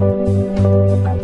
嗯。